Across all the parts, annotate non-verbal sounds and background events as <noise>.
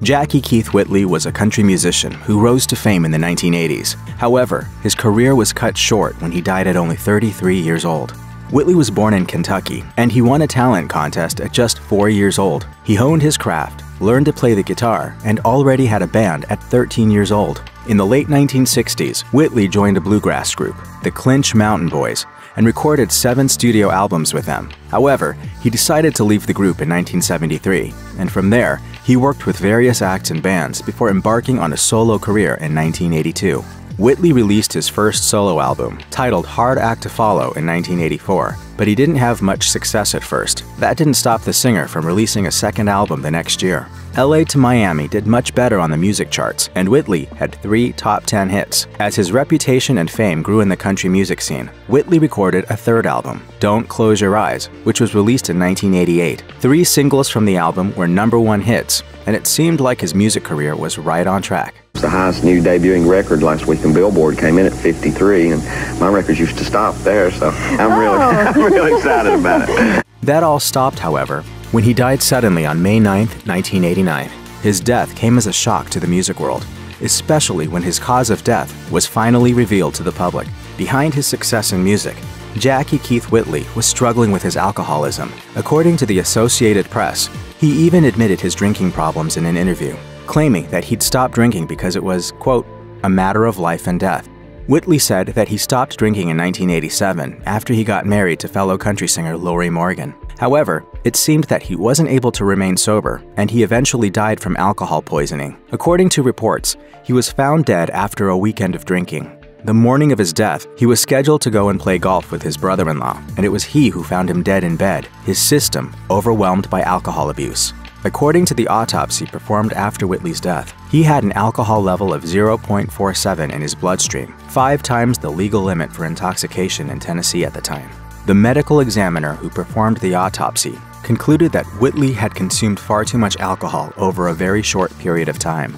Jackie Keith Whitley was a country musician who rose to fame in the 1980s. However, his career was cut short when he died at only 33 years old. Whitley was born in Kentucky, and he won a talent contest at just four years old. He honed his craft, learned to play the guitar, and already had a band at 13 years old. In the late 1960s, Whitley joined a bluegrass group, the Clinch Mountain Boys, and recorded seven studio albums with them. However, he decided to leave the group in 1973, and from there, he worked with various acts and bands before embarking on a solo career in 1982. Whitley released his first solo album, titled Hard Act to Follow, in 1984, but he didn't have much success at first. That didn't stop the singer from releasing a second album the next year. LA to Miami did much better on the music charts, and Whitley had three top 10 hits. As his reputation and fame grew in the country music scene, Whitley recorded a third album, Don't Close Your Eyes, which was released in 1988. Three singles from the album were number one hits, and it seemed like his music career was right on track. It's The highest new debuting record last week in Billboard came in at 53, and my records used to stop there, so I'm really, <laughs> I'm really excited about it. That all stopped, however, when he died suddenly on May 9, 1989. His death came as a shock to the music world, especially when his cause of death was finally revealed to the public. Behind his success in music, Jackie Keith Whitley was struggling with his alcoholism. According to the Associated Press, he even admitted his drinking problems in an interview claiming that he'd stopped drinking because it was, quote, a matter of life and death. Whitley said that he stopped drinking in 1987 after he got married to fellow country singer Lorrie Morgan. However, it seemed that he wasn't able to remain sober, and he eventually died from alcohol poisoning. According to reports, he was found dead after a weekend of drinking. The morning of his death, he was scheduled to go and play golf with his brother in law, and it was he who found him dead in bed, his system overwhelmed by alcohol abuse. According to the autopsy performed after Whitley's death, he had an alcohol level of 0.47 in his bloodstream, five times the legal limit for intoxication in Tennessee at the time. The medical examiner who performed the autopsy concluded that Whitley had consumed far too much alcohol over a very short period of time.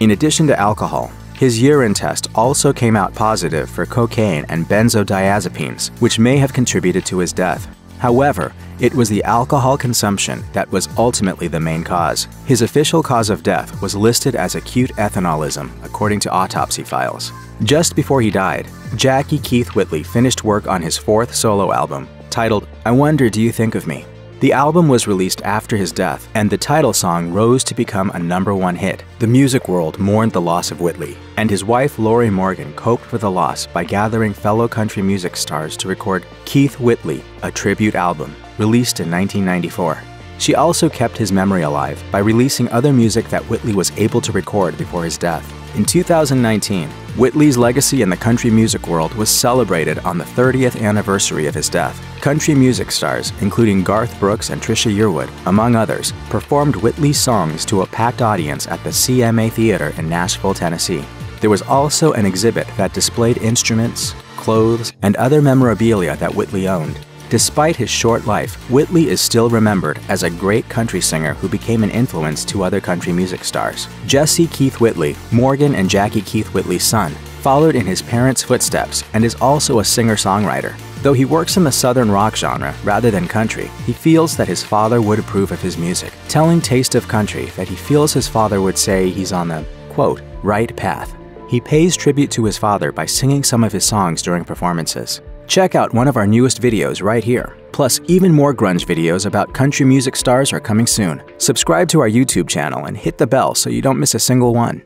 In addition to alcohol, his urine test also came out positive for cocaine and benzodiazepines, which may have contributed to his death. However, it was the alcohol consumption that was ultimately the main cause. His official cause of death was listed as acute ethanolism, according to autopsy files. Just before he died, Jackie Keith Whitley finished work on his fourth solo album, titled I Wonder Do You Think of Me? The album was released after his death, and the title song rose to become a number one hit. The music world mourned the loss of Whitley, and his wife Lorrie Morgan coped with the loss by gathering fellow country music stars to record Keith Whitley, a tribute album, released in 1994. She also kept his memory alive by releasing other music that Whitley was able to record before his death. In 2019, Whitley's legacy in the country music world was celebrated on the 30th anniversary of his death. Country music stars, including Garth Brooks and Trisha Yearwood, among others, performed Whitley's songs to a packed audience at the CMA Theater in Nashville, Tennessee. There was also an exhibit that displayed instruments, clothes, and other memorabilia that Whitley owned. Despite his short life, Whitley is still remembered as a great country singer who became an influence to other country music stars. Jesse Keith Whitley, Morgan and Jackie Keith Whitley's son, followed in his parents' footsteps and is also a singer-songwriter. Though he works in the southern rock genre rather than country, he feels that his father would approve of his music, telling Taste of Country that he feels his father would say he's on the, quote, right path. He pays tribute to his father by singing some of his songs during performances. Check out one of our newest videos right here. Plus, even more grunge videos about country music stars are coming soon. Subscribe to our YouTube channel and hit the bell so you don't miss a single one.